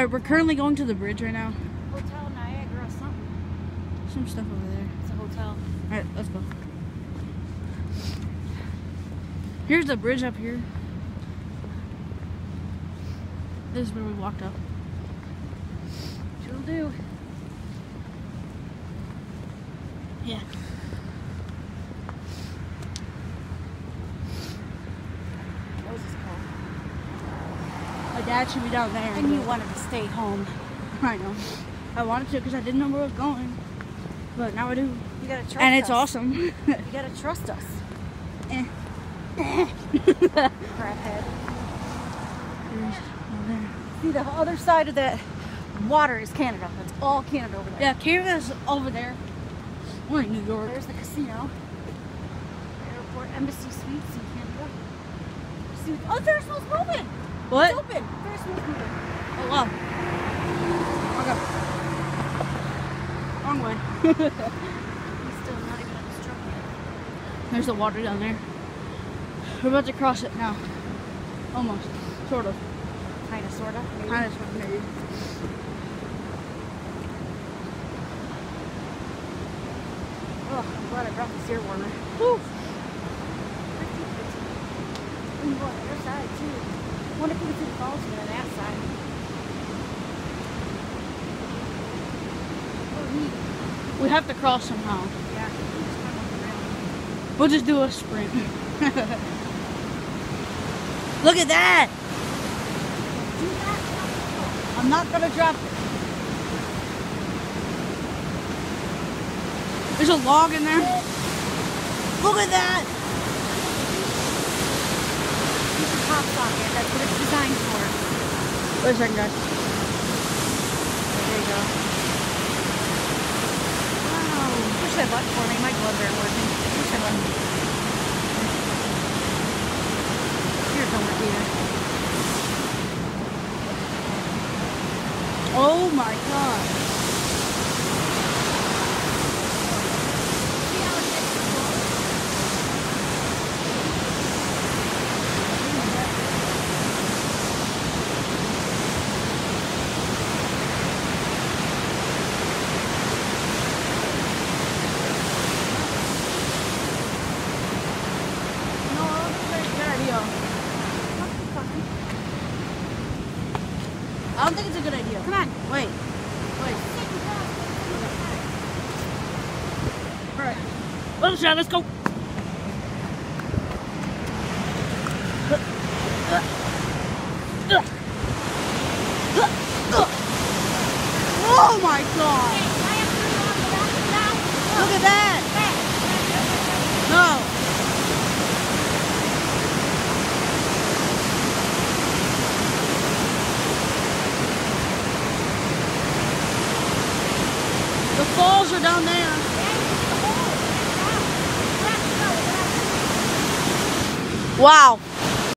right, we're currently going to the bridge right now. Hotel Niagara something. Some stuff over there. It's a hotel. All right, let's go. Here's the bridge up here. This is where we walked up. She'll do. Yeah. What was this called? My dad should be down there. And you wanted to stay home. I know. I wanted to because I didn't know where I was going. But now I do. You gotta trust and it's us. awesome. You gotta trust us. Eh. Craphead. There's. See, the other side of that water is Canada. That's all Canada over there. Yeah, Canada's over there. We're in New York. There's the casino. Airport Embassy Suites in Canada. See, oh, Ferris wheel's moving. What? It's open. Ferris wheel's. Oh, wow. Okay. Wrong way. He's still not even obstructed. There's the water down there. We're about to cross it now. Almost. Sort of. Kinda, sorta. maybe. Kind of, sort of, maybe. Oh, I'm glad I brought this ear warmer. Woo. We can go on the other side too. Wonder if we can see the falls on that side. Oh. We have to cross somehow. Yeah. Just kinda walk around. We'll just do a sprint. Look at that! That. I'm not gonna drop it. There's a log in there. Look at that! It's a pop socket. That's what it's designed for. Wait a second, guys. There you go. Wow. Push that button for me. My gloves aren't working. Push that button. Yours don't work either. Oh my god. See how it gets full? No, that's a good idea. I don't think it's a good idea. Come on. Wait. Wait. Alright. Little shot, let's go. Oh my god! Look at that! No! The falls are down there. Wow.